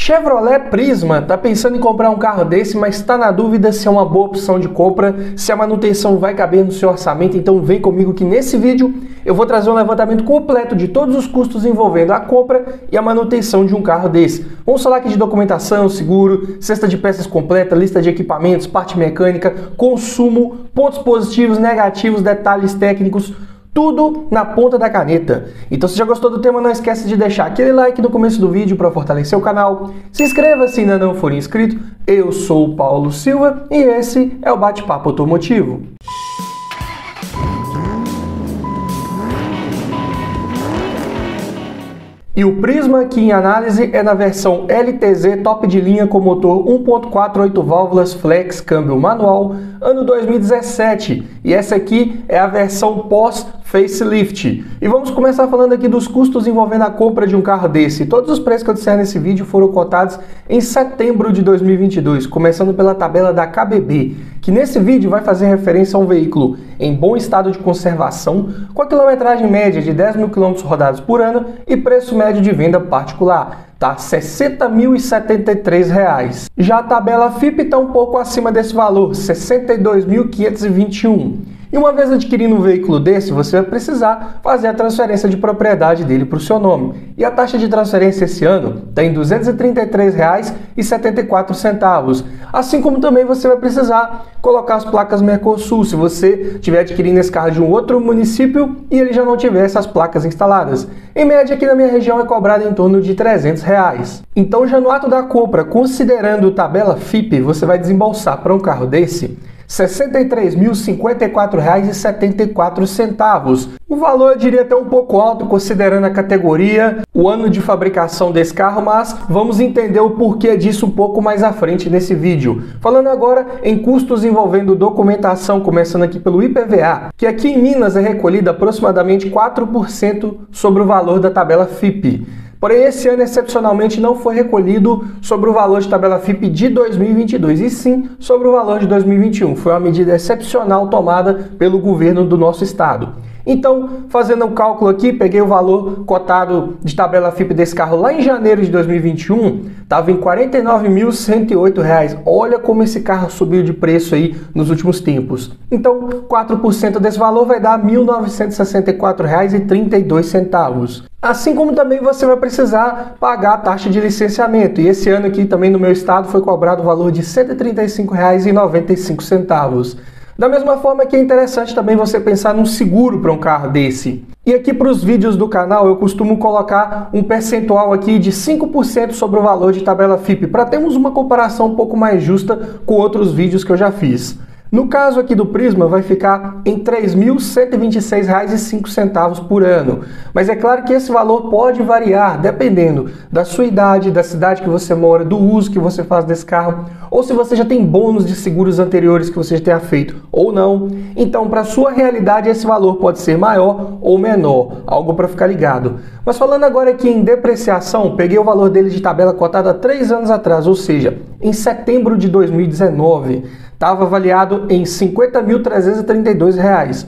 Chevrolet Prisma está pensando em comprar um carro desse, mas está na dúvida se é uma boa opção de compra, se a manutenção vai caber no seu orçamento. Então vem comigo que nesse vídeo eu vou trazer um levantamento completo de todos os custos envolvendo a compra e a manutenção de um carro desse. Vamos falar aqui de documentação, seguro, cesta de peças completa, lista de equipamentos, parte mecânica, consumo, pontos positivos, negativos, detalhes técnicos tudo na ponta da caneta. Então se já gostou do tema, não esquece de deixar aquele like no começo do vídeo para fortalecer o canal. Se inscreva se ainda não for inscrito. Eu sou o Paulo Silva e esse é o Bate-Papo Automotivo. E o Prisma aqui em análise é na versão LTZ top de linha com motor 1.4 8 válvulas flex câmbio manual, ano 2017. E essa aqui é a versão pós facelift. E vamos começar falando aqui dos custos envolvendo a compra de um carro desse. Todos os preços que eu disser nesse vídeo foram cotados em setembro de 2022, começando pela tabela da KBB, que nesse vídeo vai fazer referência a um veículo em bom estado de conservação, com a quilometragem média de 10 mil quilômetros rodados por ano e preço médio de venda particular tá? R$ 60.073. Já a tabela FIP está um pouco acima desse valor, R$ 62.521. E uma vez adquirindo um veículo desse, você vai precisar fazer a transferência de propriedade dele para o seu nome. E a taxa de transferência esse ano está em R$ 233,74. Assim como também você vai precisar colocar as placas Mercosul, se você estiver adquirindo esse carro de um outro município e ele já não tiver essas placas instaladas. Em média, aqui na minha região é cobrado em torno de 300 reais. Então, já no ato da compra, considerando tabela FIP, você vai desembolsar para um carro desse R$ 63.054,74. O valor eu diria até um pouco alto considerando a categoria, o ano de fabricação desse carro, mas vamos entender o porquê disso um pouco mais à frente nesse vídeo. Falando agora em custos envolvendo documentação, começando aqui pelo IPVA, que aqui em Minas é recolhido aproximadamente 4% sobre o valor da tabela FIP. Porém, esse ano, excepcionalmente, não foi recolhido sobre o valor de tabela FIP de 2022, e sim sobre o valor de 2021. Foi uma medida excepcional tomada pelo governo do nosso estado. Então, fazendo um cálculo aqui, peguei o valor cotado de tabela FIP desse carro lá em janeiro de 2021, estava em R$ 49.108. Olha como esse carro subiu de preço aí nos últimos tempos. Então, 4% desse valor vai dar R$ 1.964,32. Assim como também você vai precisar pagar a taxa de licenciamento. E esse ano aqui também no meu estado foi cobrado o valor de R$ 135,95. Da mesma forma que é interessante também você pensar num seguro para um carro desse. E aqui para os vídeos do canal eu costumo colocar um percentual aqui de 5% sobre o valor de tabela FIP, para termos uma comparação um pouco mais justa com outros vídeos que eu já fiz. No caso aqui do Prisma, vai ficar em R$ 3.126,05 por ano. Mas é claro que esse valor pode variar dependendo da sua idade, da cidade que você mora, do uso que você faz desse carro, ou se você já tem bônus de seguros anteriores que você já tenha feito ou não. Então, para sua realidade, esse valor pode ser maior ou menor, algo para ficar ligado. Mas falando agora aqui em depreciação, peguei o valor dele de tabela cotada há três anos atrás, ou seja, em setembro de 2019 estava avaliado em R$ 50.332.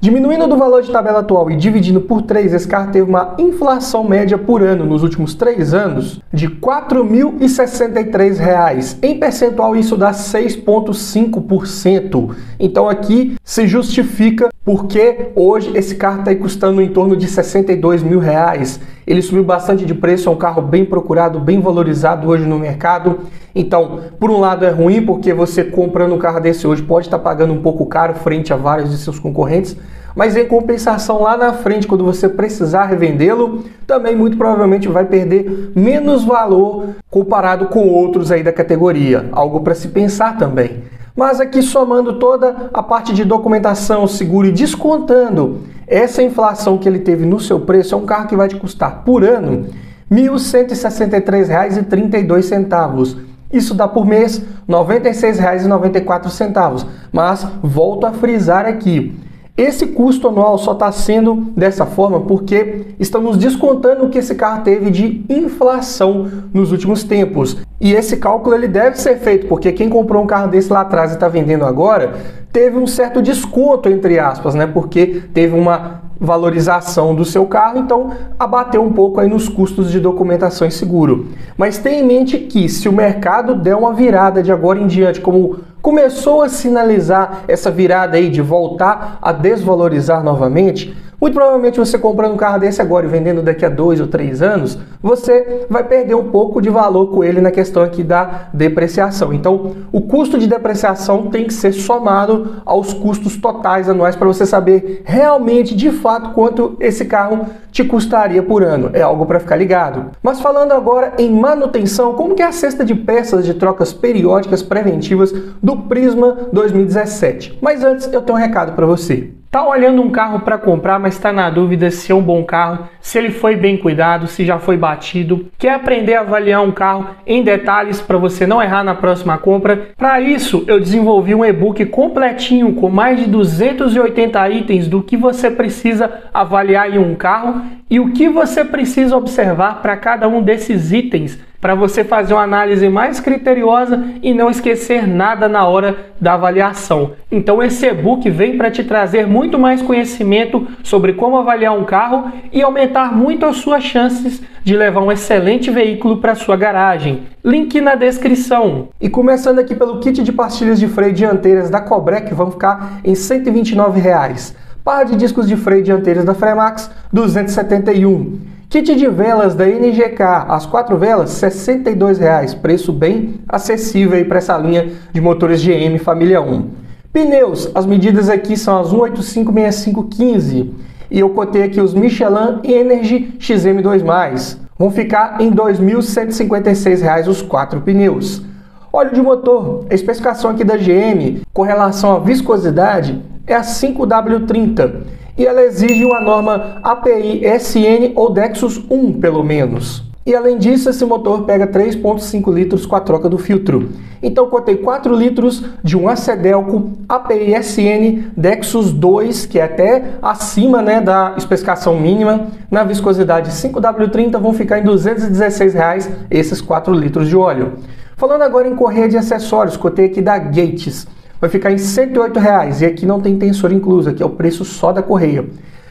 Diminuindo do valor de tabela atual e dividindo por 3, esse carro teve uma inflação média por ano nos últimos 3 anos de R$ 4.063. Em percentual, isso dá 6,5%. Então aqui se justifica porque hoje esse carro está custando em torno de 62 mil reais. Ele subiu bastante de preço, é um carro bem procurado, bem valorizado hoje no mercado. Então, por um lado é ruim porque você comprando um carro desse hoje pode estar pagando um pouco caro frente a vários de seus concorrentes, mas em compensação lá na frente, quando você precisar revendê-lo, também muito provavelmente vai perder menos valor comparado com outros aí da categoria. Algo para se pensar também. Mas aqui somando toda a parte de documentação, seguro e descontando essa inflação que ele teve no seu preço, é um carro que vai te custar por ano R$ 1.163,32. Isso dá por mês R$ 96,94. Mas volto a frisar aqui, esse custo anual só está sendo dessa forma porque estamos descontando o que esse carro teve de inflação nos últimos tempos. E esse cálculo ele deve ser feito porque quem comprou um carro desse lá atrás e está vendendo agora teve um certo desconto entre aspas, né? Porque teve uma valorização do seu carro, então abater um pouco aí nos custos de documentação e seguro. Mas tenha em mente que se o mercado der uma virada de agora em diante, como começou a sinalizar essa virada aí de voltar a desvalorizar novamente, muito provavelmente você comprando um carro desse agora e vendendo daqui a dois ou três anos, você vai perder um pouco de valor com ele na questão aqui da depreciação. Então, o custo de depreciação tem que ser somado aos custos totais anuais para você saber realmente, de fato, quanto esse carro te custaria por ano. É algo para ficar ligado. Mas falando agora em manutenção, como que é a cesta de peças de trocas periódicas preventivas do Prisma 2017? Mas antes, eu tenho um recado para você. Tá olhando um carro para comprar, mas está na dúvida se é um bom carro, se ele foi bem cuidado, se já foi batido. Quer aprender a avaliar um carro em detalhes para você não errar na próxima compra? Para isso, eu desenvolvi um e-book completinho com mais de 280 itens do que você precisa avaliar em um carro e o que você precisa observar para cada um desses itens para você fazer uma análise mais criteriosa e não esquecer nada na hora da avaliação. Então esse e-book vem para te trazer muito mais conhecimento sobre como avaliar um carro e aumentar muito as suas chances de levar um excelente veículo para sua garagem. Link na descrição. E começando aqui pelo kit de pastilhas de freio dianteiras da Cobrec, vão ficar em 129 reais. Par de discos de freio dianteiros da Fremax, 271. Kit de velas da NGK, as quatro velas, R$ 62,00, preço bem acessível para essa linha de motores GM Família 1. Pneus, as medidas aqui são as 1856515 e eu cotei aqui os Michelin Energy XM2+. Vão ficar em R$ 2.156,00 os quatro pneus. Óleo de motor, a especificação aqui da GM com relação à viscosidade é a 5W30 e ela exige uma norma API SN ou Dexus 1, pelo menos. E além disso, esse motor pega 3,5 litros com a troca do filtro. Então, cotei 4 litros de um Acedelco API SN Dexus 2, que é até acima né, da especificação mínima. Na viscosidade 5W30 vão ficar em 216 reais esses 4 litros de óleo. Falando agora em correia de acessórios, cotei aqui da Gates vai ficar em 108 reais, e aqui não tem tensor incluso, aqui é o preço só da correia.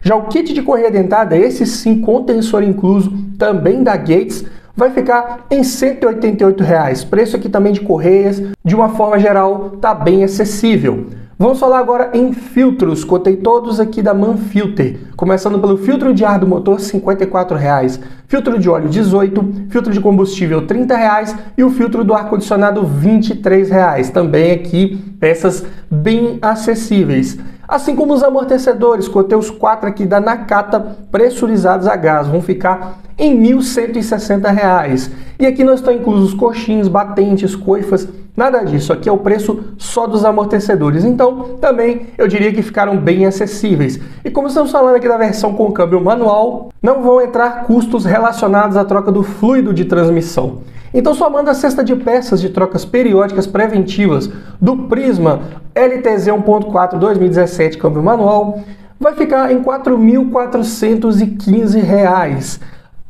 Já o kit de correia dentada, esse sim com tensor incluso, também da Gates, vai ficar em 188 reais. Preço aqui também de correias, de uma forma geral, tá bem acessível. Vamos falar agora em filtros. Cotei todos aqui da Manfilter. Começando pelo filtro de ar do motor, R$ 54,00. Filtro de óleo, R$ 18. Filtro de combustível, R$ 30,00. E o filtro do ar-condicionado, R$ 23,00. Também aqui peças bem acessíveis. Assim como os amortecedores, cotei os quatro aqui da Nakata pressurizados a gás. Vão ficar em R$ 1.160. E aqui não estão inclusos coxins, batentes, coifas, Nada disso, aqui é o preço só dos amortecedores. Então, também eu diria que ficaram bem acessíveis. E como estamos falando aqui da versão com câmbio manual, não vão entrar custos relacionados à troca do fluido de transmissão. Então, somando a cesta de peças de trocas periódicas preventivas do Prisma LTZ 1.4 2017 câmbio manual, vai ficar em R$ 4.415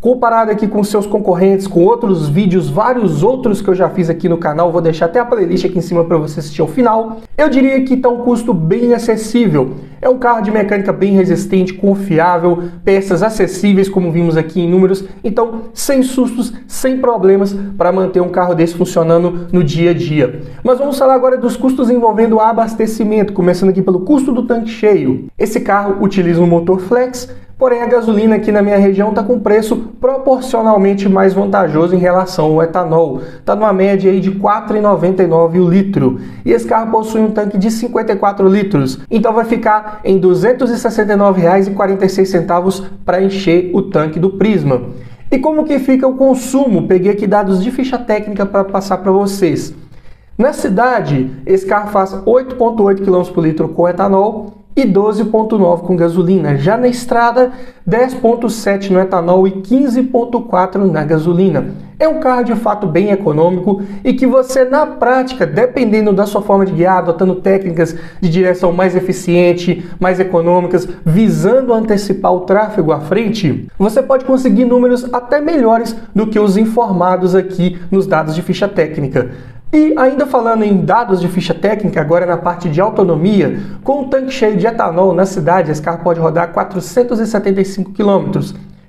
comparado aqui com seus concorrentes, com outros vídeos, vários outros que eu já fiz aqui no canal, vou deixar até a playlist aqui em cima para você assistir ao final. Eu diria que está um custo bem acessível. É um carro de mecânica bem resistente, confiável, peças acessíveis, como vimos aqui em números, então sem sustos, sem problemas para manter um carro desse funcionando no dia a dia. Mas vamos falar agora dos custos envolvendo abastecimento, começando aqui pelo custo do tanque cheio. Esse carro utiliza um motor flex Porém, a gasolina aqui na minha região está com preço proporcionalmente mais vantajoso em relação ao etanol. Está numa média aí de R$ 4,99 o litro. E esse carro possui um tanque de 54 litros. Então vai ficar em R$ 269,46 para encher o tanque do Prisma. E como que fica o consumo? Peguei aqui dados de ficha técnica para passar para vocês. Na cidade, esse carro faz 8,8 km por litro com etanol e 12,9 com gasolina. Já na estrada, 10,7 no etanol e 15,4 na gasolina. É um carro de fato bem econômico e que você, na prática, dependendo da sua forma de guiar, adotando técnicas de direção mais eficiente, mais econômicas, visando antecipar o tráfego à frente, você pode conseguir números até melhores do que os informados aqui nos dados de ficha técnica. E ainda falando em dados de ficha técnica, agora na parte de autonomia, com um tanque cheio de etanol na cidade, esse carro pode rodar 475 km.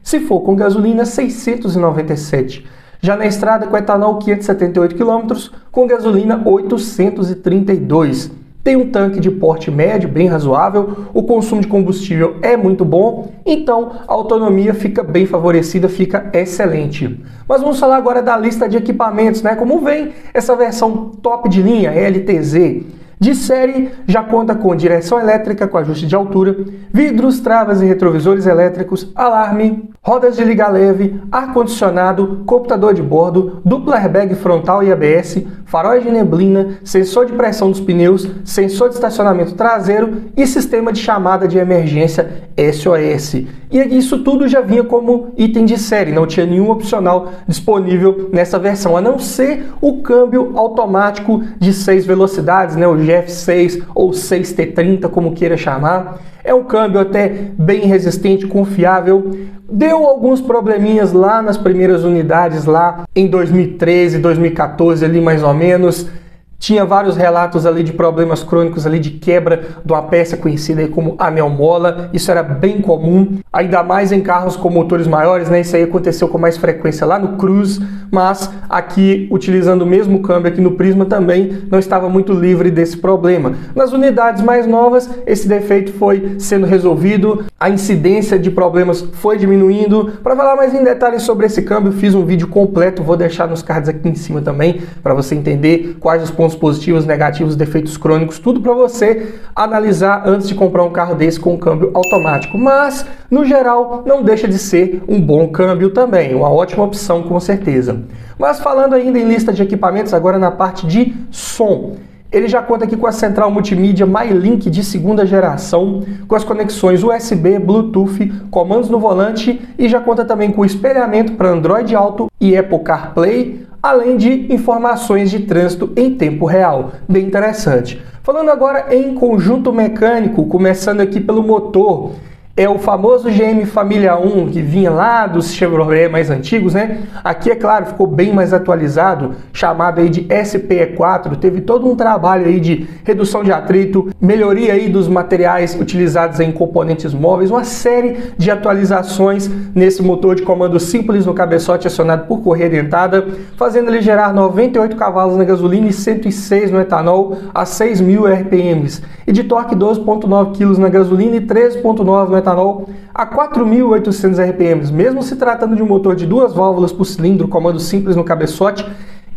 Se for com gasolina, 697. Já na estrada com etanol 578 km, com gasolina 832 tem um tanque de porte médio, bem razoável, o consumo de combustível é muito bom, então a autonomia fica bem favorecida, fica excelente. Mas vamos falar agora da lista de equipamentos, né? Como vem essa versão top de linha LTZ. De série, já conta com direção elétrica com ajuste de altura, vidros, travas e retrovisores elétricos, alarme, rodas de liga leve, ar-condicionado, computador de bordo, dupla airbag frontal e ABS, faróis de neblina, sensor de pressão dos pneus, sensor de estacionamento traseiro e sistema de chamada de emergência SOS. E isso tudo já vinha como item de série, não tinha nenhum opcional disponível nessa versão, a não ser o câmbio automático de 6 velocidades, né, o GF6 ou 6T30, como queira chamar. É um câmbio até bem resistente, confiável. Deu alguns probleminhas lá nas primeiras unidades, lá em 2013, 2014, ali mais ou menos. Tinha vários relatos ali de problemas crônicos ali de quebra de uma peça conhecida como anel mola. Isso era bem comum, ainda mais em carros com motores maiores, né? Isso aí aconteceu com mais frequência lá no Cruze, mas aqui utilizando o mesmo câmbio aqui no Prisma também não estava muito livre desse problema. Nas unidades mais novas, esse defeito foi sendo resolvido, a incidência de problemas foi diminuindo. Para falar mais em detalhes sobre esse câmbio, fiz um vídeo completo, vou deixar nos cards aqui em cima também para você entender quais os pontos pontos positivos, negativos, defeitos crônicos, tudo para você analisar antes de comprar um carro desse com câmbio automático. Mas, no geral, não deixa de ser um bom câmbio também, uma ótima opção com certeza. Mas falando ainda em lista de equipamentos, agora na parte de som. Ele já conta aqui com a central multimídia MyLink de segunda geração, com as conexões USB, Bluetooth, comandos no volante e já conta também com espelhamento para Android Auto e Apple CarPlay, além de informações de trânsito em tempo real. Bem interessante. Falando agora em conjunto mecânico, começando aqui pelo motor é o famoso GM Família 1 que vinha lá dos Chevrolet mais antigos, né? Aqui, é claro, ficou bem mais atualizado, chamado aí de SPE4. Teve todo um trabalho aí de redução de atrito, melhoria aí dos materiais utilizados em componentes móveis, uma série de atualizações nesse motor de comando simples no cabeçote acionado por correia dentada, fazendo ele gerar 98 cavalos na gasolina e 106 no etanol a 6.000 RPMs e de torque 12.9 kg na gasolina e 13.9 no etanol etanol a 4.800 RPM. Mesmo se tratando de um motor de duas válvulas por cilindro, comando simples no cabeçote,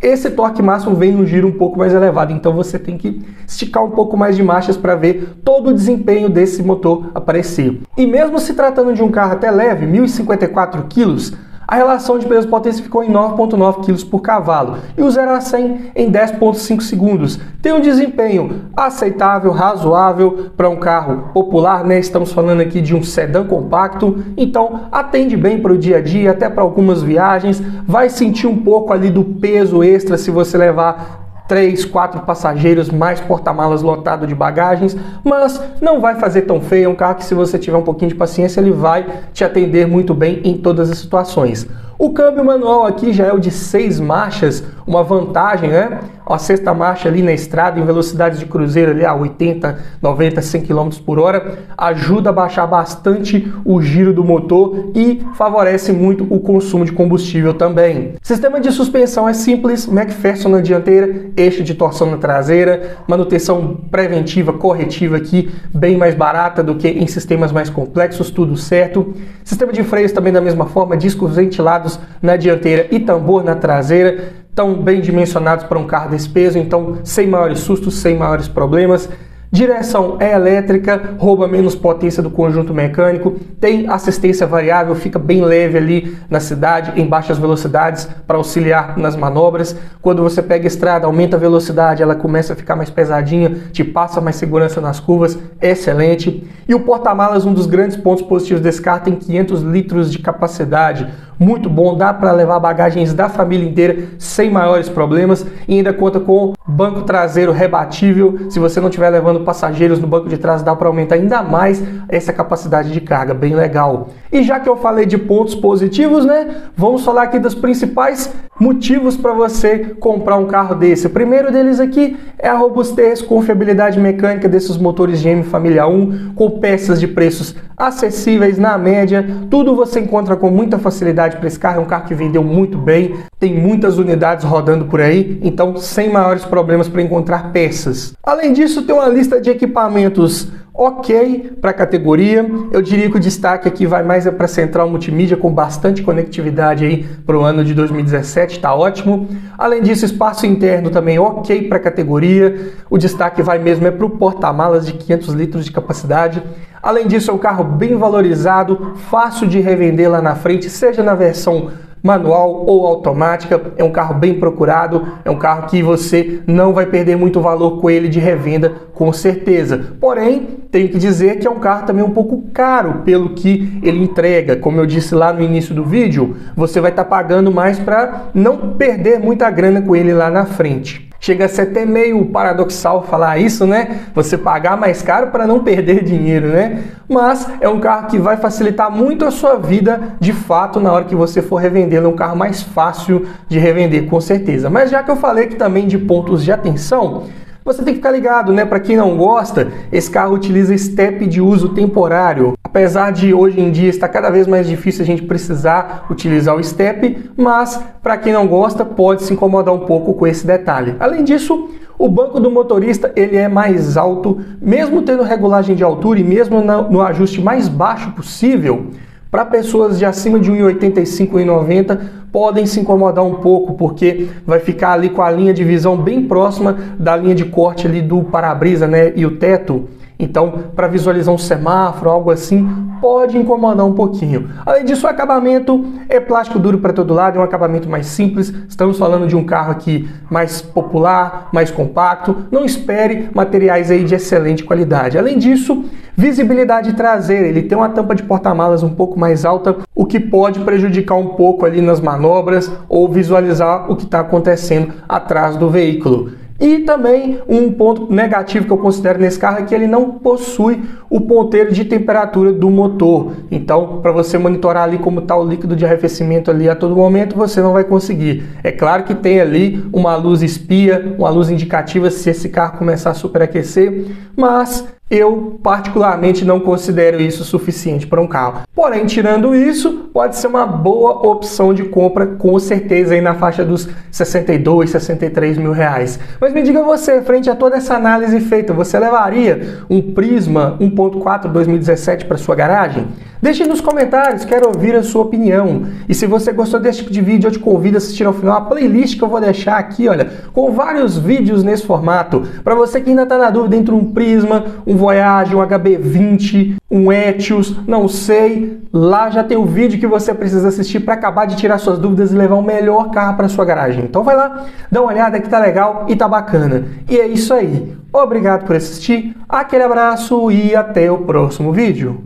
esse torque máximo vem no giro um pouco mais elevado, então você tem que esticar um pouco mais de marchas para ver todo o desempenho desse motor aparecer. E mesmo se tratando de um carro até leve, 1.054 kg, a relação de peso-potência ficou em 9,9 kg por cavalo e o 0 a 100 em 10,5 segundos. Tem um desempenho aceitável, razoável para um carro popular, né? Estamos falando aqui de um sedã compacto, então atende bem para o dia a dia, até para algumas viagens. Vai sentir um pouco ali do peso extra se você levar três, quatro passageiros, mais porta-malas lotado de bagagens, mas não vai fazer tão feio. É um carro que, se você tiver um pouquinho de paciência, ele vai te atender muito bem em todas as situações. O câmbio manual aqui já é o de seis marchas, uma vantagem, né? A sexta marcha ali na estrada, em velocidades de cruzeiro ali a 80, 90, 100 km por hora, ajuda a baixar bastante o giro do motor e favorece muito o consumo de combustível também. Sistema de suspensão é simples, McPherson na dianteira, eixo de torção na traseira, manutenção preventiva, corretiva aqui, bem mais barata do que em sistemas mais complexos, tudo certo. Sistema de freios também da mesma forma, discos ventilados na dianteira e tambor na traseira, tão bem dimensionados para um carro desse peso, então sem maiores sustos, sem maiores problemas. Direção é elétrica, rouba menos potência do conjunto mecânico, tem assistência variável, fica bem leve ali na cidade, em baixas velocidades, para auxiliar nas manobras. Quando você pega estrada, aumenta a velocidade, ela começa a ficar mais pesadinha, te passa mais segurança nas curvas, excelente. E o porta-malas, um dos grandes pontos positivos desse carro, tem 500 litros de capacidade, muito bom, dá para levar bagagens da família inteira sem maiores problemas e ainda conta com banco traseiro rebatível. Se você não estiver levando passageiros no banco de trás, dá para aumentar ainda mais essa capacidade de carga, bem legal. E já que eu falei de pontos positivos, né? Vamos falar aqui dos principais motivos para você comprar um carro desse. O primeiro deles aqui é a robustez, confiabilidade mecânica desses motores GM Família 1, com peças de preços acessíveis na média. Tudo você encontra com muita facilidade para esse carro. É um carro que vendeu muito bem, tem muitas unidades rodando por aí, então sem maiores problemas para encontrar peças. Além disso, tem uma lista de equipamentos ok para a categoria. Eu diria que o destaque aqui vai mais é para central multimídia com bastante conectividade aí para o ano de 2017, está ótimo. Além disso, espaço interno também ok para a categoria. O destaque vai mesmo é para o porta-malas de 500 litros de capacidade. Além disso, é um carro bem valorizado, fácil de revender lá na frente, seja na versão manual ou automática. É um carro bem procurado, é um carro que você não vai perder muito valor com ele de revenda, com certeza. Porém, tenho que dizer que é um carro também um pouco caro pelo que ele entrega. Como eu disse lá no início do vídeo, você vai estar tá pagando mais para não perder muita grana com ele lá na frente. Chega a ser até meio paradoxal falar isso, né? Você pagar mais caro para não perder dinheiro, né? Mas é um carro que vai facilitar muito a sua vida de fato na hora que você for revendê-lo. É um carro mais fácil de revender, com certeza. Mas já que eu falei aqui também de pontos de atenção, você tem que ficar ligado, né? Para quem não gosta, esse carro utiliza step de uso temporário. Apesar de hoje em dia estar cada vez mais difícil a gente precisar utilizar o step, mas para quem não gosta pode se incomodar um pouco com esse detalhe. Além disso, o banco do motorista ele é mais alto, mesmo tendo regulagem de altura e mesmo no ajuste mais baixo possível. Para pessoas de acima de 1,85 e 1,90 podem se incomodar um pouco porque vai ficar ali com a linha de visão bem próxima da linha de corte ali do para-brisa, né, e o teto. Então, para visualizar um semáforo, algo assim, pode incomodar um pouquinho. Além disso, o acabamento é plástico duro para todo lado, é um acabamento mais simples. Estamos falando de um carro aqui mais popular, mais compacto. Não espere materiais aí de excelente qualidade. Além disso, visibilidade traseira. Ele tem uma tampa de porta-malas um pouco mais alta, o que pode prejudicar um pouco ali nas manobras ou visualizar o que está acontecendo atrás do veículo. E também um ponto negativo que eu considero nesse carro é que ele não possui o ponteiro de temperatura do motor. Então, para você monitorar ali como está o líquido de arrefecimento ali a todo momento, você não vai conseguir. É claro que tem ali uma luz espia, uma luz indicativa se esse carro começar a superaquecer, mas eu, particularmente, não considero isso suficiente para um carro. Porém, tirando isso, pode ser uma boa opção de compra, com certeza, aí na faixa dos 62, 63 mil reais. Mas me diga você, frente a toda essa análise feita, você levaria um Prisma 1.4 2017 para sua garagem? Deixe nos comentários, quero ouvir a sua opinião. E se você gostou desse tipo de vídeo, eu te convido a assistir ao final a playlist que eu vou deixar aqui, olha, com vários vídeos nesse formato. Para você que ainda está na dúvida entre um Prisma, um Voyage, um HB20, um Etios, não sei, lá já tem o vídeo que você precisa assistir para acabar de tirar suas dúvidas e levar o melhor carro para sua garagem. Então vai lá, dá uma olhada que tá legal e tá bacana. E é isso aí. Obrigado por assistir, aquele abraço e até o próximo vídeo.